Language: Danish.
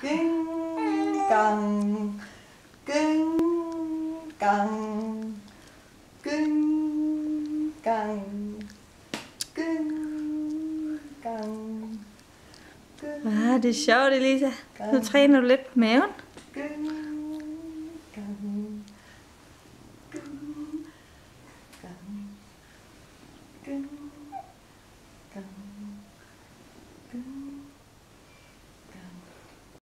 Ging, gang, ging, gang, ging, gang, ging, gang, Ah, det er sjovt, Elisa. Nu træner du lidt på maven. ging, gang, ging, gang, ging, gang.